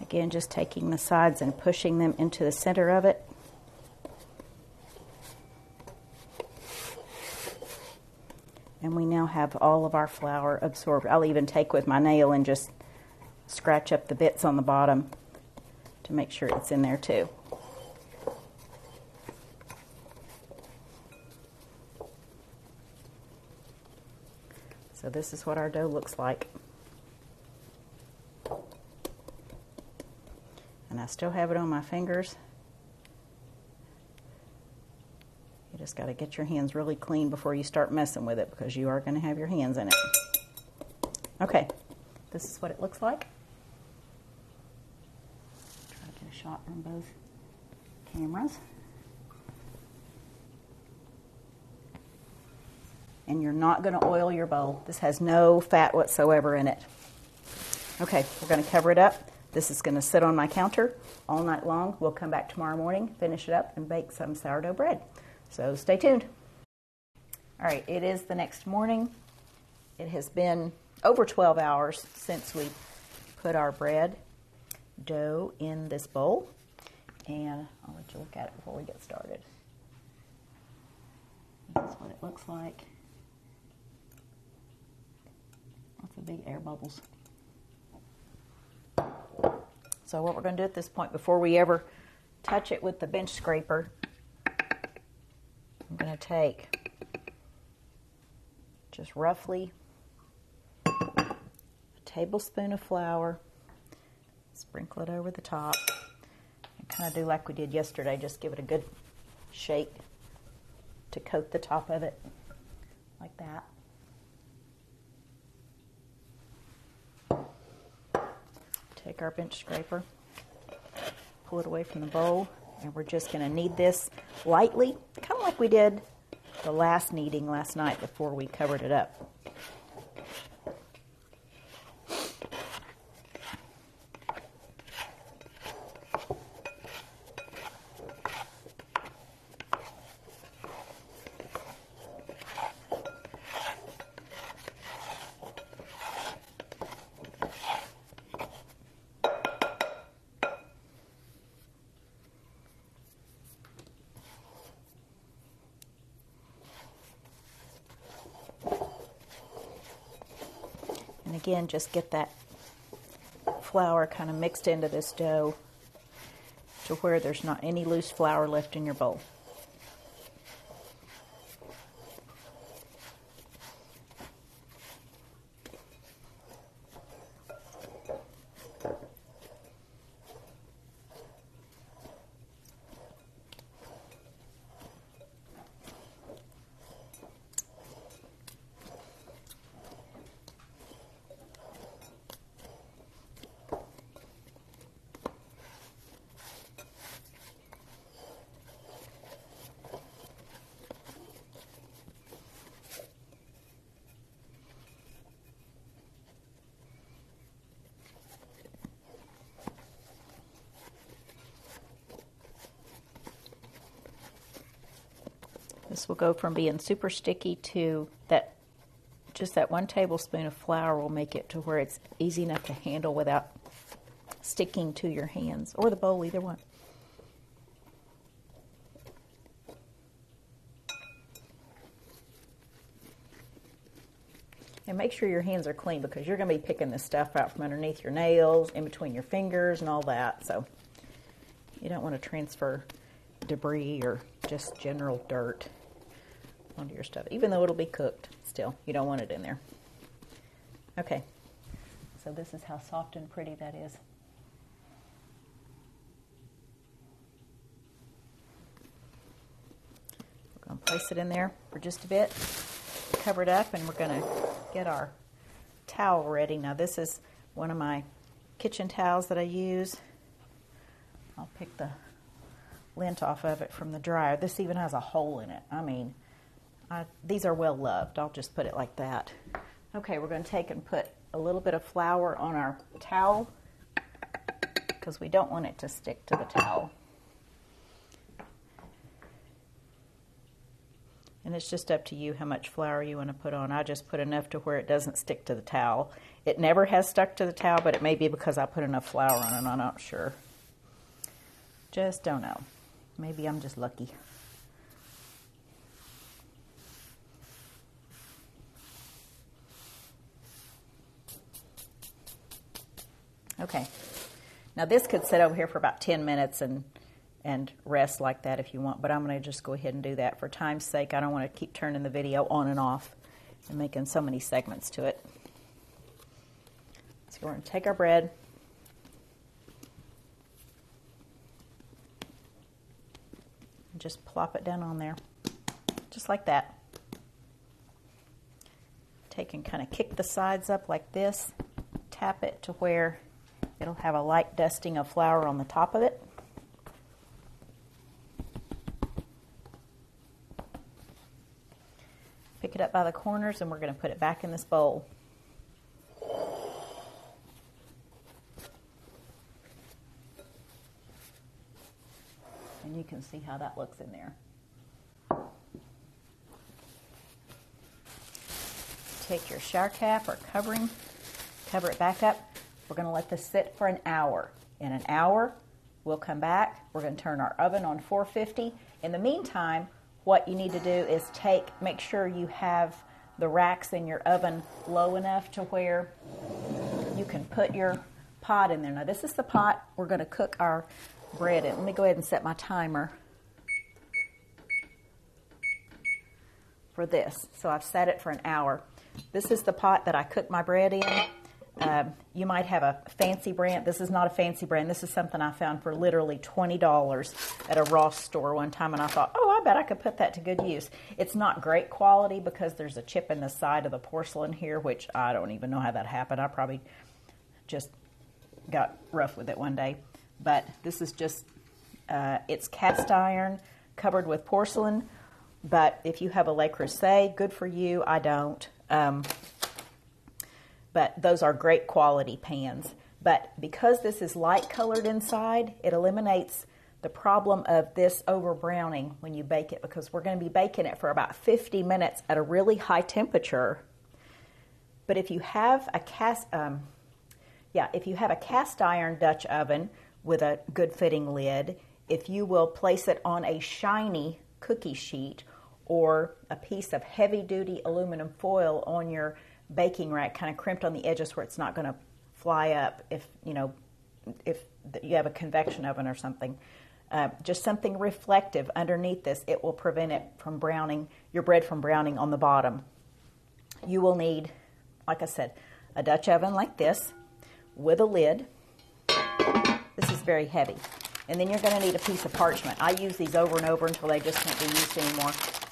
Again, just taking the sides and pushing them into the center of it. And we now have all of our flour absorbed. I'll even take with my nail and just scratch up the bits on the bottom to make sure it's in there too. So this is what our dough looks like. And I still have it on my fingers. You just got to get your hands really clean before you start messing with it because you are going to have your hands in it. Okay, this is what it looks like. Try to get a shot from both cameras. And you're not going to oil your bowl. This has no fat whatsoever in it. Okay, we're going to cover it up. This is going to sit on my counter all night long. We'll come back tomorrow morning, finish it up, and bake some sourdough bread. So stay tuned. All right, it is the next morning. It has been over 12 hours since we put our bread dough in this bowl. And I'll let you look at it before we get started. This is what it looks like. Lots of big air bubbles. So what we're going to do at this point, before we ever touch it with the bench scraper, I'm going to take just roughly a tablespoon of flour, sprinkle it over the top, and kind of do like we did yesterday, just give it a good shake to coat the top of it like that. Take our bench scraper, pull it away from the bowl, and we're just going to knead this lightly, kind of like we did the last kneading last night before we covered it up. And again, just get that flour kind of mixed into this dough to where there's not any loose flour left in your bowl. Will go from being super sticky to that just that one tablespoon of flour will make it to where it's easy enough to handle without sticking to your hands or the bowl, either one. And make sure your hands are clean because you're going to be picking this stuff out from underneath your nails, in between your fingers, and all that. So you don't want to transfer debris or just general dirt onto your stuff, even though it'll be cooked still. You don't want it in there. Okay, so this is how soft and pretty that is. We're going to place it in there for just a bit, cover it up, and we're going to get our towel ready. Now, this is one of my kitchen towels that I use. I'll pick the lint off of it from the dryer. This even has a hole in it. I mean, I, these are well loved. I'll just put it like that. Okay, we're going to take and put a little bit of flour on our towel because we don't want it to stick to the towel. And it's just up to you how much flour you want to put on. I just put enough to where it doesn't stick to the towel. It never has stuck to the towel, but it may be because I put enough flour on it. I'm not sure. Just don't know. Maybe I'm just lucky. Okay. Now this could sit over here for about 10 minutes and and rest like that if you want, but I'm going to just go ahead and do that for time's sake. I don't want to keep turning the video on and off and making so many segments to it. So we're going to take our bread. Just plop it down on there, just like that. Take and kind of kick the sides up like this. Tap it to where it'll have a light dusting of flour on the top of it. Pick it up by the corners and we're going to put it back in this bowl. And you can see how that looks in there. Take your shower cap or covering, cover it back up. We're going to let this sit for an hour. In an hour, we'll come back. We're going to turn our oven on 450. In the meantime, what you need to do is take, make sure you have the racks in your oven low enough to where you can put your pot in there. Now, this is the pot we're going to cook our bread in. Let me go ahead and set my timer for this. So I've set it for an hour. This is the pot that I cook my bread in. Um, you might have a fancy brand. This is not a fancy brand. This is something I found for literally $20 at a Ross store one time, and I thought, oh, I bet I could put that to good use. It's not great quality because there's a chip in the side of the porcelain here, which I don't even know how that happened. I probably just got rough with it one day. But this is just, uh, it's cast iron covered with porcelain. But if you have a Le Creuset, good for you. I don't. Um, but those are great quality pans. But because this is light colored inside, it eliminates the problem of this over browning when you bake it because we're going to be baking it for about 50 minutes at a really high temperature. But if you have a cast, um, yeah, if you have a cast iron Dutch oven with a good fitting lid, if you will place it on a shiny cookie sheet or a piece of heavy duty aluminum foil on your baking rack kind of crimped on the edges where it's not going to fly up if you know if you have a convection oven or something. Uh, just something reflective underneath this. It will prevent it from browning your bread from browning on the bottom. You will need, like I said, a Dutch oven like this with a lid. This is very heavy. And then you're going to need a piece of parchment. I use these over and over until they just can't be used anymore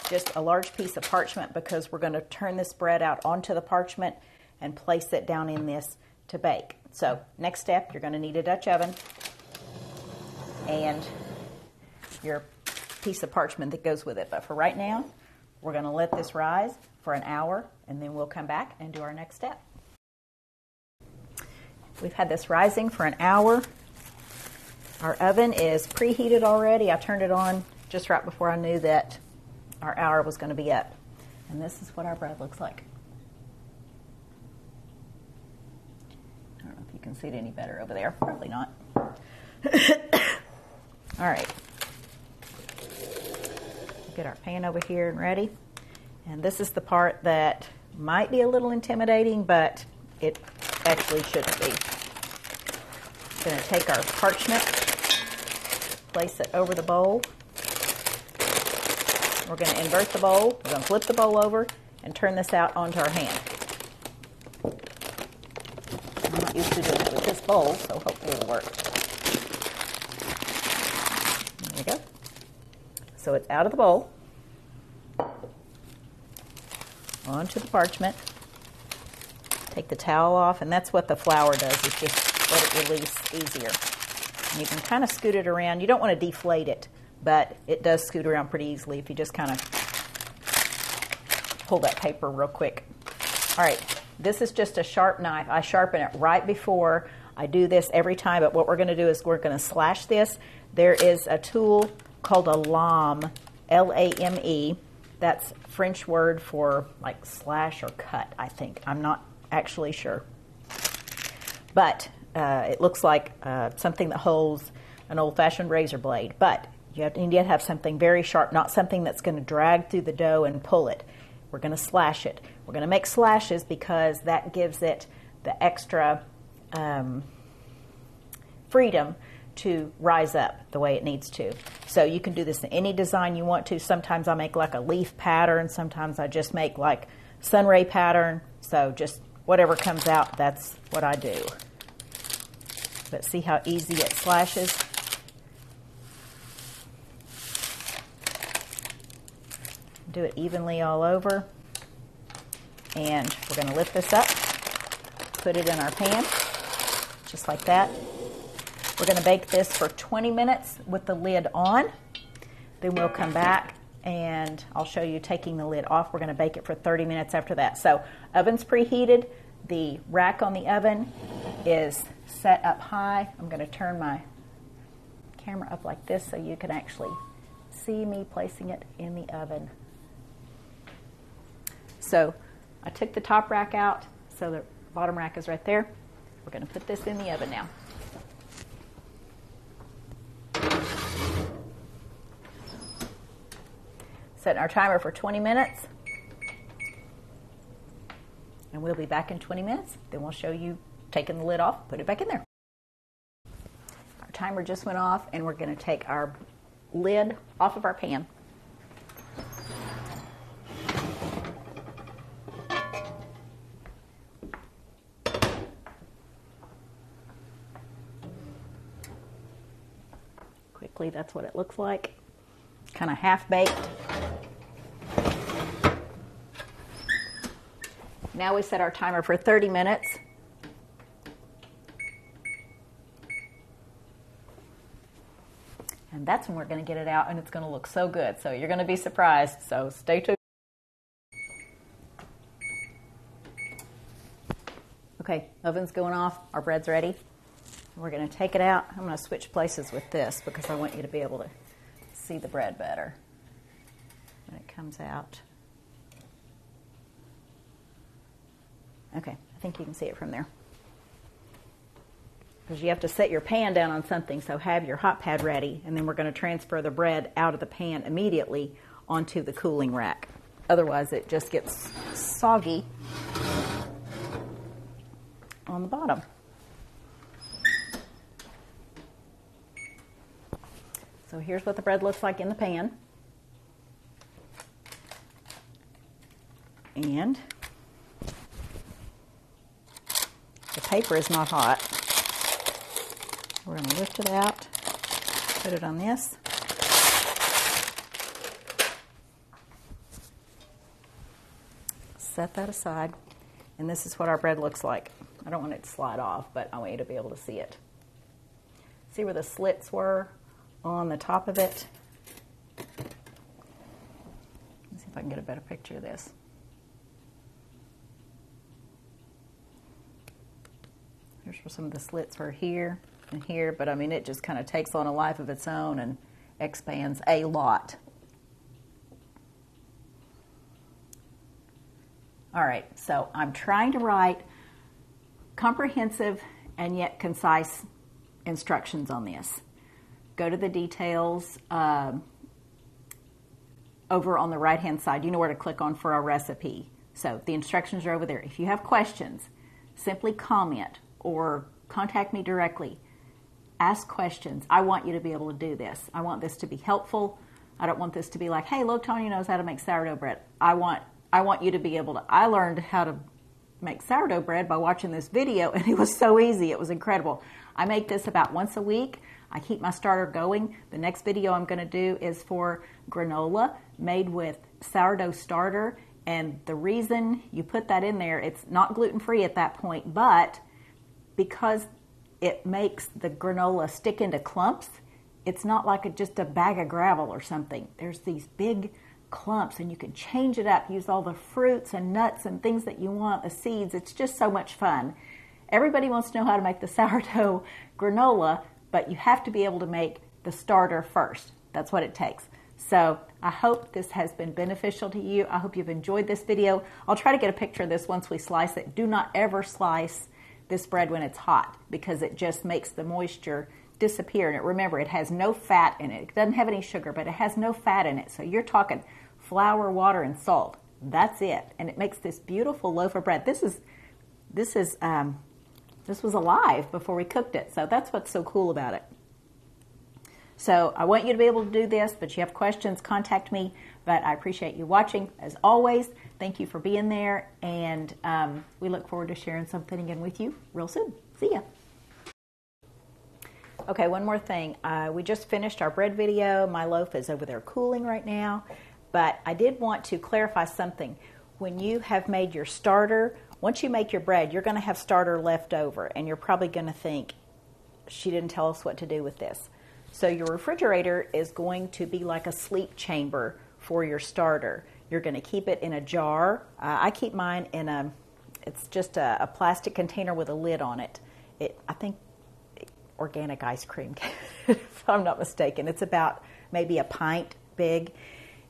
just a large piece of parchment because we're going to turn this bread out onto the parchment and place it down in this to bake. So next step, you're going to need a Dutch oven and your piece of parchment that goes with it. But for right now, we're going to let this rise for an hour and then we'll come back and do our next step. We've had this rising for an hour. Our oven is preheated already. I turned it on just right before I knew that our hour was going to be up. And this is what our bread looks like. I don't know if you can see it any better over there. Probably not. All right. Get our pan over here and ready. And this is the part that might be a little intimidating, but it actually shouldn't be. Going to take our parchment, place it over the bowl. We're going to invert the bowl. We're going to flip the bowl over and turn this out onto our hand. I'm not used to doing it with this bowl, so hopefully it'll work. There we go. So it's out of the bowl, onto the parchment. Take the towel off, and that's what the flour does, is just let it release easier. And you can kind of scoot it around. You don't want to deflate it but it does scoot around pretty easily if you just kind of pull that paper real quick. All right, this is just a sharp knife. I sharpen it right before I do this every time, but what we're going to do is we're going to slash this. There is a tool called a lame, L A M E, That's French word for like slash or cut, I think. I'm not actually sure. But uh, it looks like uh, something that holds an old fashioned razor blade. But you have to, you need to have something very sharp, not something that's going to drag through the dough and pull it. We're going to slash it. We're going to make slashes because that gives it the extra um, freedom to rise up the way it needs to. So you can do this in any design you want to. Sometimes I make like a leaf pattern, sometimes I just make like sunray pattern. So just whatever comes out, that's what I do. But see how easy it slashes? Do it evenly all over. And we're going to lift this up, put it in our pan, just like that. We're going to bake this for 20 minutes with the lid on. Then we'll come back and I'll show you taking the lid off. We're going to bake it for 30 minutes after that. So, oven's preheated. The rack on the oven is set up high. I'm going to turn my camera up like this so you can actually see me placing it in the oven. So, I took the top rack out, so the bottom rack is right there. We're going to put this in the oven now. Setting our timer for 20 minutes. And we'll be back in 20 minutes. Then we'll show you taking the lid off, put it back in there. Our timer just went off, and we're going to take our lid off of our pan. That's what it looks like. Kind of half baked. Now we set our timer for 30 minutes. And that's when we're going to get it out, and it's going to look so good. So you're going to be surprised. So stay tuned. Okay, oven's going off. Our bread's ready. We're going to take it out. I'm going to switch places with this because I want you to be able to see the bread better when it comes out. Okay, I think you can see it from there. Because you have to set your pan down on something, so have your hot pad ready, and then we're going to transfer the bread out of the pan immediately onto the cooling rack. Otherwise, it just gets soggy on the bottom. So here's what the bread looks like in the pan. And the paper is not hot. We're going to lift it out, put it on this. Set that aside. And this is what our bread looks like. I don't want it to slide off, but I want you to be able to see it. See where the slits were on the top of it? Let's see if I can get a better picture of this. Here's where some of the slits were here and here, but I mean, it just kind of takes on a life of its own and expands a lot. All right, so I'm trying to write comprehensive and yet concise instructions on this. Go to the details um, over on the right hand side. You know where to click on for our recipe. So the instructions are over there. If you have questions, simply comment or contact me directly. Ask questions. I want you to be able to do this. I want this to be helpful. I don't want this to be like, hey, look, Tony knows how to make sourdough bread. I want I want you to be able to. I learned how to make sourdough bread by watching this video, and it was so easy. It was incredible. I make this about once a week. I keep my starter going. The next video I'm going to do is for granola made with sourdough starter. And the reason you put that in there, it's not gluten free at that point, but because it makes the granola stick into clumps, it's not like a, just a bag of gravel or something. There's these big clumps and you can change it up, use all the fruits and nuts and things that you want, the seeds. It's just so much fun. Everybody wants to know how to make the sourdough granola, but you have to be able to make the starter first. That's what it takes. So I hope this has been beneficial to you. I hope you've enjoyed this video. I'll try to get a picture of this once we slice it. Do not ever slice this bread when it's hot because it just makes the moisture disappear. And remember, it has no fat in it. It doesn't have any sugar, but it has no fat in it. So you're talking flour, water, and salt. That's it. And it makes this beautiful loaf of bread. This is this is um, this was alive before we cooked it. So that's what's so cool about it. So I want you to be able to do this, but you have questions, contact me. But I appreciate you watching as always. Thank you for being there, and um, we look forward to sharing something again with you real soon. See ya. Okay, one more thing. Uh, we just finished our bread video. My loaf is over there cooling right now, but I did want to clarify something. When you have made your starter, once you make your bread, you're going to have starter left over, and you're probably going to think, she didn't tell us what to do with this. So your refrigerator is going to be like a sleep chamber for your starter. You're going to keep it in a jar. Uh, I keep mine in a, it's just a, a, plastic container with a lid on it. It, I think, organic ice cream, if I'm not mistaken. It's about maybe a pint big,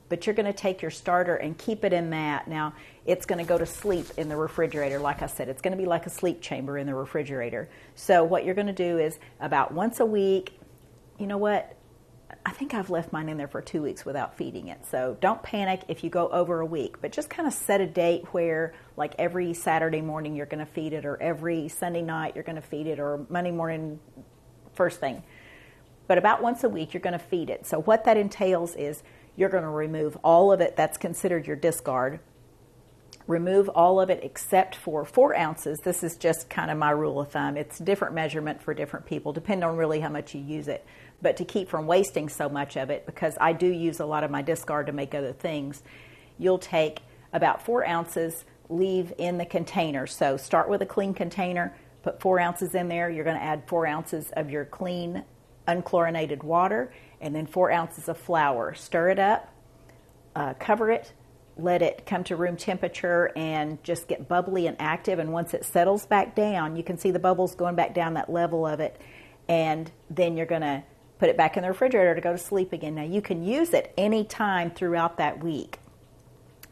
but you're going to take your starter and keep it in that. Now, it's going to go to sleep in the refrigerator. Like I said, it's going to be like a sleep chamber in the refrigerator. So, what you're going to do is about once a week, you know what? I think I've left mine in there for two weeks without feeding it. So don't panic if you go over a week, but just kind of set a date where, like every Saturday morning, you're going to feed it, or every Sunday night, you're going to feed it, or Monday morning, first thing. But about once a week, you're going to feed it. So what that entails is you're going to remove all of it that's considered your discard. Remove all of it except for four ounces. This is just kind of my rule of thumb. It's different measurement for different people, depending on really how much you use it but to keep from wasting so much of it, because I do use a lot of my discard to make other things, you'll take about four ounces, leave in the container. So start with a clean container, put four ounces in there. You're going to add four ounces of your clean, unchlorinated water, and then four ounces of flour. Stir it up, uh, cover it, let it come to room temperature and just get bubbly and active. And once it settles back down, you can see the bubbles going back down that level of it. And then you're going to put it back in the refrigerator to go to sleep again. Now, you can use it any time throughout that week.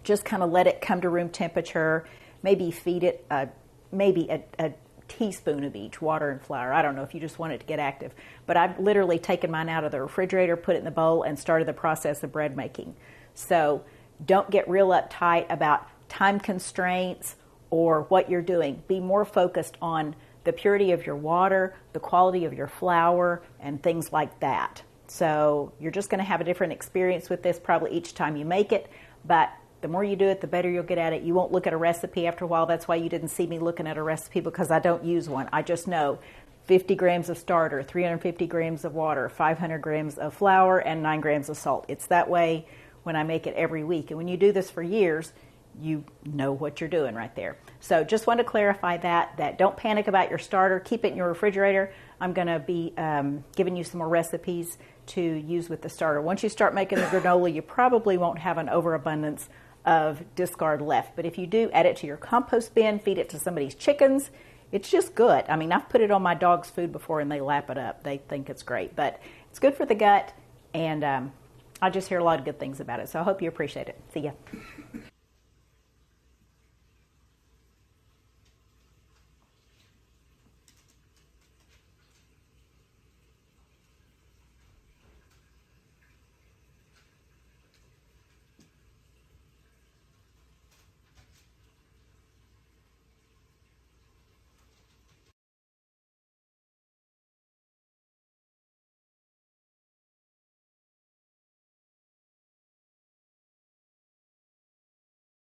Just kind of let it come to room temperature. Maybe feed it a, maybe a, a teaspoon of each, water and flour. I don't know if you just want it to get active. But I've literally taken mine out of the refrigerator, put it in the bowl, and started the process of bread making. So don't get real uptight about time constraints or what you're doing. Be more focused on the purity of your water, the quality of your flour, and things like that. So you're just going to have a different experience with this probably each time you make it, but the more you do it, the better you'll get at it. You won't look at a recipe after a while. That's why you didn't see me looking at a recipe because I don't use one. I just know 50 grams of starter, 350 grams of water, 500 grams of flour, and 9 grams of salt. It's that way when I make it every week. And when you do this for years, you know what you're doing right there. So just want to clarify that, that don't panic about your starter. Keep it in your refrigerator. I'm going to be um, giving you some more recipes to use with the starter. Once you start making the granola, you probably won't have an overabundance of discard left. But if you do, add it to your compost bin, feed it to somebody's chickens. It's just good. I mean, I've put it on my dog's food before and they lap it up. They think it's great. But it's good for the gut, and um, I just hear a lot of good things about it. So I hope you appreciate it. See ya.